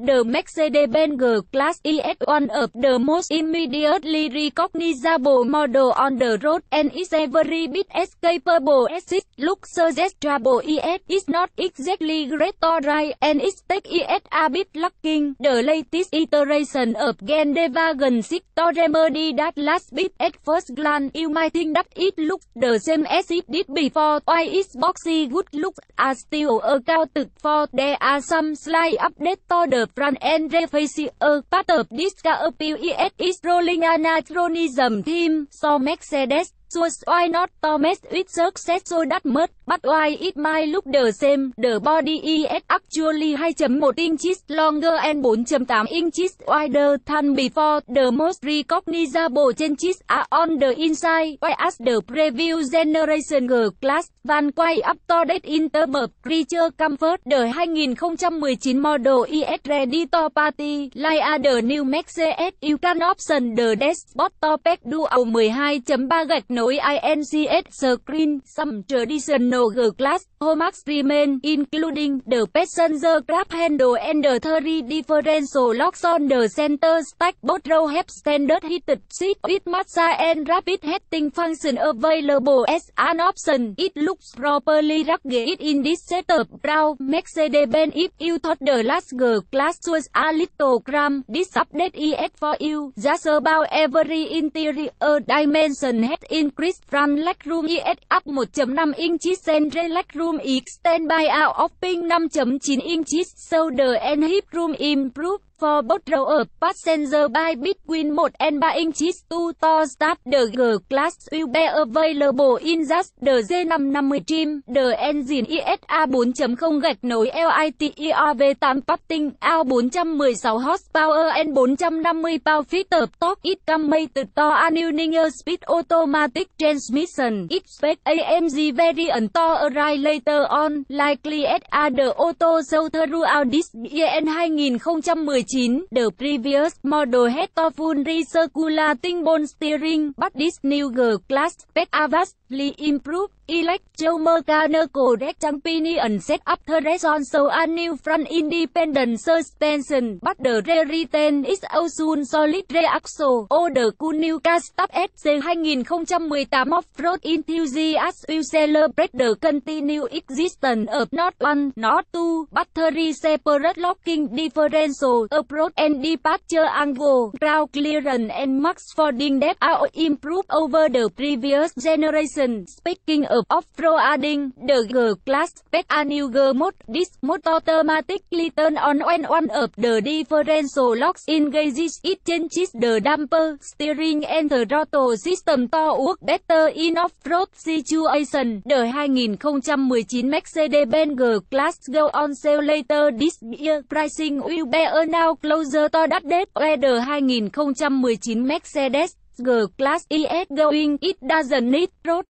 The Mercedes-Benz G-Class is one of the most immediately recognizable model on the road and is every bit bit escapable as it looks suggestible. It is not exactly great or right and its tech is a bit lacking. The latest iteration of Gendewagen 6 to remedy that last bit at first glance, you might think that it looks the same as it did before. Why its boxy good looks are still accounted for. There are some slight updates to the Fran end reface a part of this appeal is rolling anachronism team So Mercedes So why not Thomas with success so that much, but why it My look the same, the body is actually 2.1 inches longer and 4.8 inches wider than before, the most recognizable changes are on the inside, whereas the previous generation G-Class van quay up to date in creature comfort, đời 2019 model is ready to party, like the new Mercedes, you can option the dashboard to pack dual 12.3 gạch nối INCS Screen, some traditional G-Class, Homax remain, including the passenger grab handle and the three differential locks on the center stack. Both row have standard heated seat with massage and rapid heating function available as an option. It looks properly rugged in this setup. Brown Mercedes-Benz if you thought the last G-Class was a little cram, this update is for you. Just about every interior dimension has increased from legroom is up 1.5 inches and legroom Room extend by out of 5.9 inches shoulder and hip room improved for both row of passenger by between 1 and 3 inches to to start the G-Class will be available in just the J550 trim, the engine ESA 4.0 gạch nối LITERV 8 Patting out 416 horsepower and 450 pound-feet of torque. It comes with to a new linear speed automatic transmission. Expect AMG variant to arrive later on, likely at the auto show throughout this year 2019. 9. The previous model had of full recirculating ball steering, but this new G-Class spec Li improve electromechanical champion set up the reason so a new front independent suspension, but the rear retain is also solid rear axle. Cool new cast SC 2018 off-road enthusiast will celebrate the continued existence of not one, not two, battery separate locking differential approach and departure angle, ground clearance and max fording depth are improved over the previous generation. Speaking of off-roading, the G-Class Pet a new G-Mode, this Mod Automatic turn on when one of the differential locks engages, it changes the damper, steering and the throttle system to work better in off-road situation. The 2019 Mercedes-Benz G-Class go on sale later this year, pricing will be now now closer to that date. Weather 2019 Mercedes G-Class ES going it doesn't need road